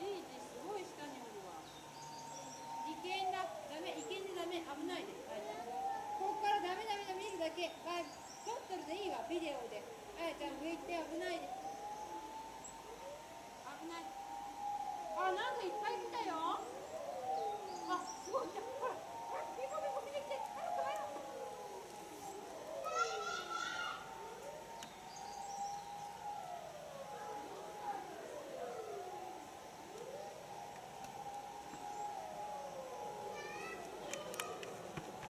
じいじすごい下におるわ。危険だダメ危険んでダメ危ないです。あやこっからダメダメダメ見るだけ。あ撮っとるでいいわ。ビデオで。あやちゃん上行って危ないです。